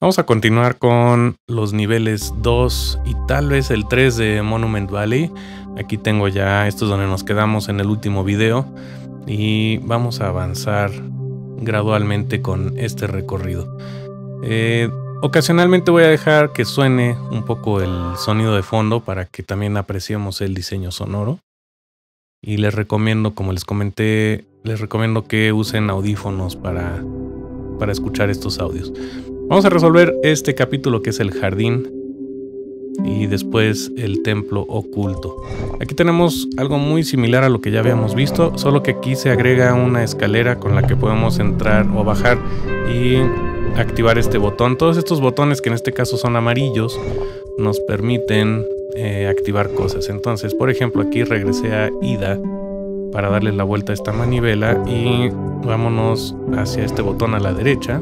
Vamos a continuar con los niveles 2 y tal vez el 3 de Monument Valley. Aquí tengo ya, esto es donde nos quedamos en el último video. Y vamos a avanzar gradualmente con este recorrido. Eh, ocasionalmente voy a dejar que suene un poco el sonido de fondo para que también apreciemos el diseño sonoro. Y les recomiendo, como les comenté, les recomiendo que usen audífonos para, para escuchar estos audios. Vamos a resolver este capítulo que es el jardín y después el templo oculto. Aquí tenemos algo muy similar a lo que ya habíamos visto, solo que aquí se agrega una escalera con la que podemos entrar o bajar y activar este botón. Todos estos botones que en este caso son amarillos nos permiten eh, activar cosas. Entonces, por ejemplo, aquí regresé a Ida para darle la vuelta a esta manivela y vámonos hacia este botón a la derecha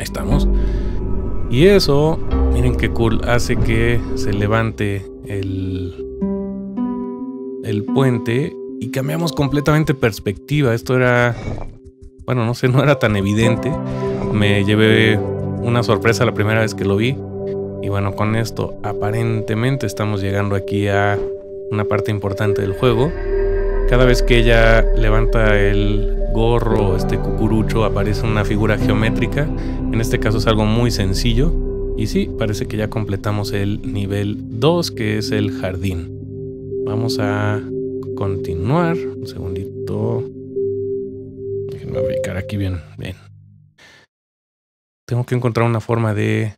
Estamos. Y eso, miren qué cool, hace que se levante el, el puente y cambiamos completamente perspectiva. Esto era, bueno, no sé, no era tan evidente. Me llevé una sorpresa la primera vez que lo vi. Y bueno, con esto aparentemente estamos llegando aquí a una parte importante del juego. Cada vez que ella levanta el gorro, este cucurucho, aparece una figura geométrica. En este caso es algo muy sencillo. Y sí, parece que ya completamos el nivel 2, que es el jardín. Vamos a continuar. Un segundito. Déjenme ubicar aquí bien. Bien. Tengo que encontrar una forma de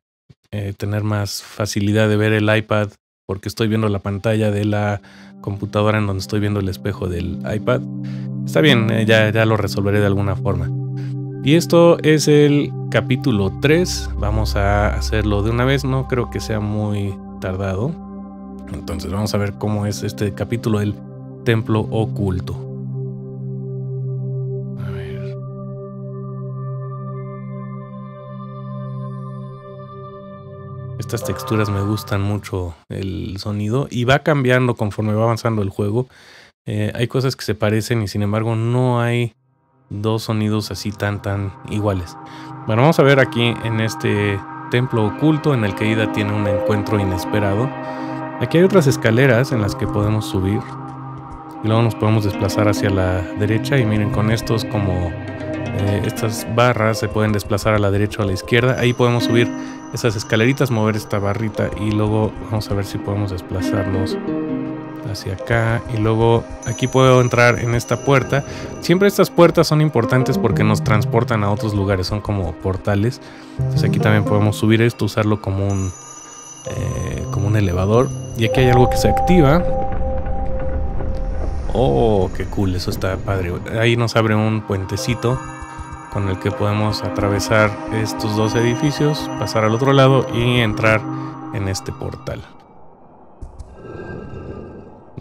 eh, tener más facilidad de ver el iPad porque estoy viendo la pantalla de la computadora en donde estoy viendo el espejo del iPad. Está bien, eh, ya, ya lo resolveré de alguna forma. Y esto es el capítulo 3. Vamos a hacerlo de una vez, no creo que sea muy tardado. Entonces vamos a ver cómo es este capítulo del templo oculto. A ver. Estas texturas me gustan mucho el sonido y va cambiando conforme va avanzando el juego. Eh, hay cosas que se parecen y sin embargo no hay dos sonidos así tan tan iguales. Bueno, vamos a ver aquí en este templo oculto en el que Ida tiene un encuentro inesperado. Aquí hay otras escaleras en las que podemos subir y luego nos podemos desplazar hacia la derecha y miren con estos como eh, estas barras se pueden desplazar a la derecha o a la izquierda. Ahí podemos subir esas escaleritas, mover esta barrita y luego vamos a ver si podemos desplazarnos hacia acá y luego aquí puedo entrar en esta puerta. Siempre estas puertas son importantes porque nos transportan a otros lugares, son como portales. Entonces aquí también podemos subir esto, usarlo como un, eh, como un elevador. Y aquí hay algo que se activa. Oh, qué cool, eso está padre. Ahí nos abre un puentecito con el que podemos atravesar estos dos edificios, pasar al otro lado y entrar en este portal.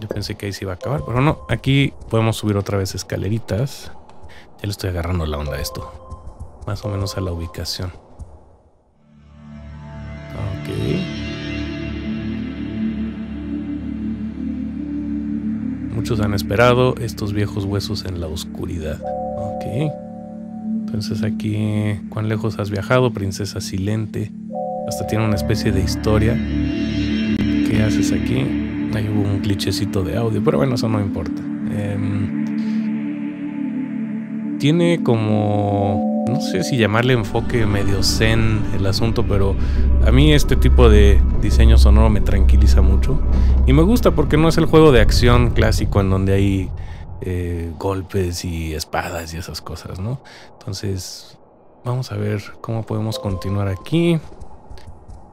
Yo pensé que ahí se iba a acabar, pero no. Aquí podemos subir otra vez escaleritas. Ya le estoy agarrando la onda a esto. Más o menos a la ubicación. Ok. Muchos han esperado estos viejos huesos en la oscuridad. Ok. Entonces aquí, ¿cuán lejos has viajado, princesa silente? Hasta tiene una especie de historia. ¿Qué haces aquí? Ahí hubo un clichecito de audio, pero bueno, eso no importa. Em, tiene como, no sé si llamarle enfoque medio zen el asunto, pero a mí este tipo de diseño sonoro me tranquiliza mucho. Y me gusta porque no es el juego de acción clásico en donde hay eh, golpes y espadas y esas cosas, ¿no? Entonces, vamos a ver cómo podemos continuar aquí.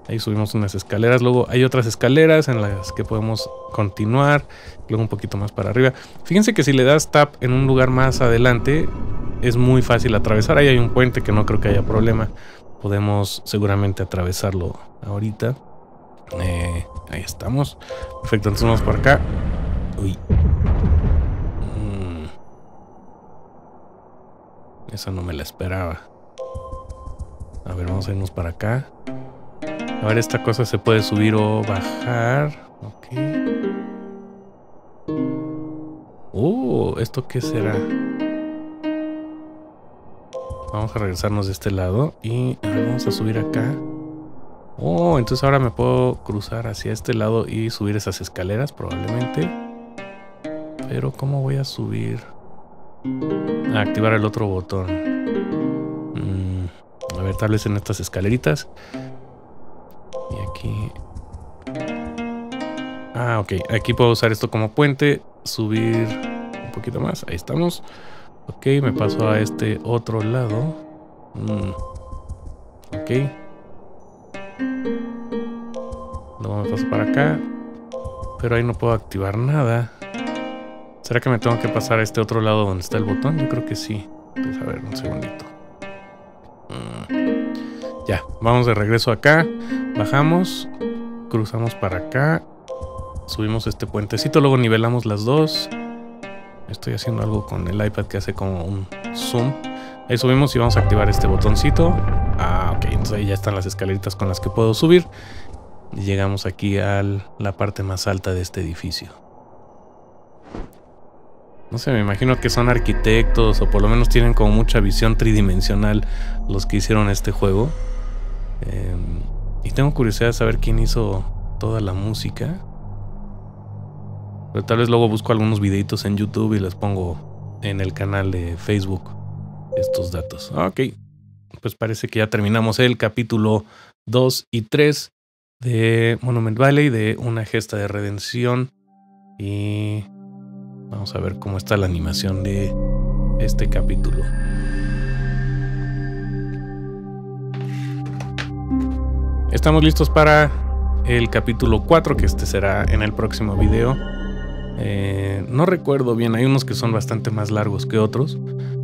Ahí subimos unas escaleras. Luego hay otras escaleras en las que podemos continuar. Luego un poquito más para arriba. Fíjense que si le das tap en un lugar más adelante, es muy fácil atravesar. Ahí hay un puente que no creo que haya problema. Podemos seguramente atravesarlo ahorita. Eh, ahí estamos. Perfecto, entonces vamos por acá. Uy. Mm. Esa no me la esperaba. A ver, vamos a irnos para acá. A ver, esta cosa se puede subir o bajar. Ok. Uh, ¿esto qué será? Vamos a regresarnos de este lado y vamos a subir acá. Oh, entonces ahora me puedo cruzar hacia este lado y subir esas escaleras probablemente. Pero ¿cómo voy a subir? A activar el otro botón. Mm, a ver, tal vez en estas escaleritas. Ah, ok. Aquí puedo usar esto como puente. Subir un poquito más. Ahí estamos. Ok, me paso a este otro lado. Mm. Ok. Luego me paso para acá. Pero ahí no puedo activar nada. ¿Será que me tengo que pasar a este otro lado donde está el botón? Yo creo que sí. Pues a ver, un segundito. Ya, vamos de regreso acá. Bajamos. Cruzamos para acá. Subimos este puentecito. Luego nivelamos las dos. Estoy haciendo algo con el iPad que hace como un zoom. Ahí subimos y vamos a activar este botoncito. Ah, ok. Entonces ahí ya están las escaleritas con las que puedo subir. Y llegamos aquí a la parte más alta de este edificio. No sé, me imagino que son arquitectos o por lo menos tienen como mucha visión tridimensional los que hicieron este juego. Em, y tengo curiosidad de saber quién hizo toda la música. Pero tal vez luego busco algunos videitos en YouTube y les pongo en el canal de Facebook estos datos. Ok, pues parece que ya terminamos el capítulo 2 y 3 de Monument Valley, de una gesta de redención. Y vamos a ver cómo está la animación de este capítulo. Estamos listos para el capítulo 4, que este será en el próximo video. Eh, no recuerdo bien, hay unos que son bastante más largos que otros,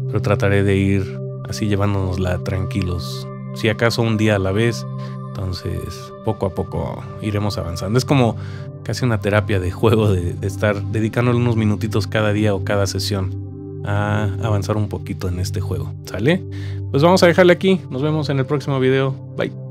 pero trataré de ir así llevándonosla tranquilos. Si acaso un día a la vez, entonces poco a poco iremos avanzando. Es como casi una terapia de juego de, de estar dedicándole unos minutitos cada día o cada sesión a avanzar un poquito en este juego. ¿Sale? Pues vamos a dejarle aquí. Nos vemos en el próximo video. Bye.